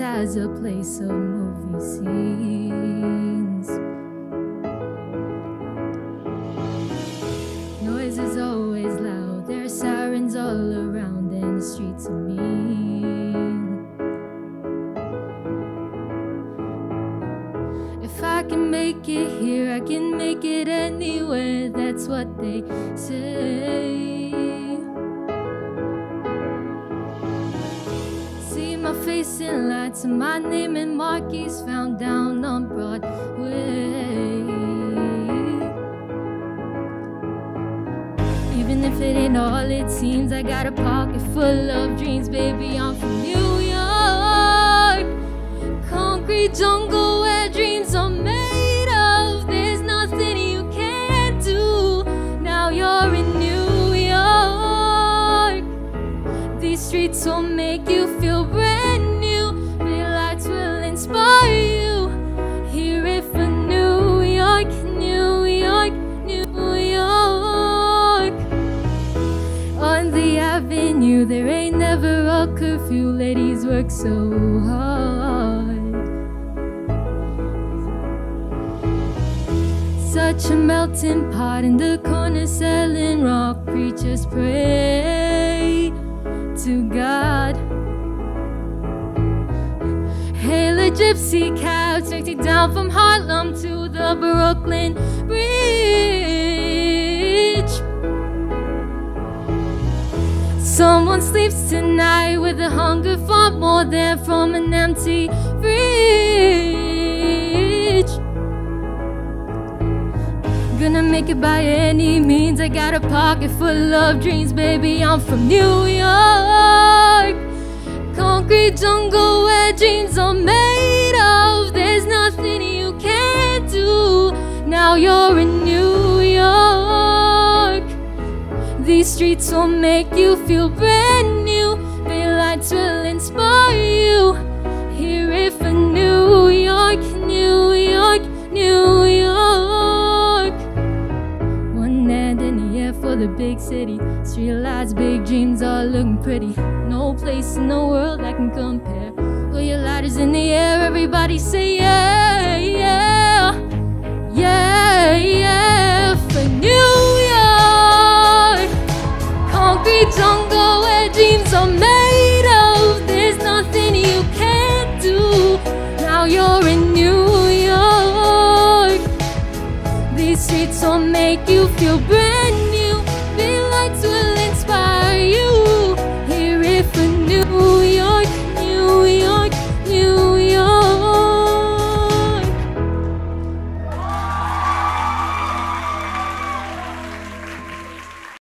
as a place of movie scenes. Noise is always loud, there are sirens all around, and the streets are mean. If I can make it here, I can make it anywhere, that's what they say. In lights and my name in marquees found down on Broadway. Even if it ain't all it seems, I got a pocket full of dreams, baby. I'm from New York, concrete jungle where dreams are made of. There's nothing you can't do. Now you're in New York. These streets will make you feel brand curfew. Ladies work so hard. Such a melting pot in the corner selling rock. Preachers pray to God. Hail a gypsy cab, taxi down from Harlem to the Brooklyn Someone sleeps tonight with a hunger for more than from an empty fridge. Gonna make it by any means. I got a pocket full of dreams, baby. I'm from New York. Concrete jungle where dreams are made These streets will make you feel brand new. Big lights will inspire you. Hear it for New York, New York, New York. One hand in the air for the big city. Street lights, big dreams, all looking pretty. No place in the world that can compare. Put your lighters in the air, everybody say yeah, Streets will make you feel brand new.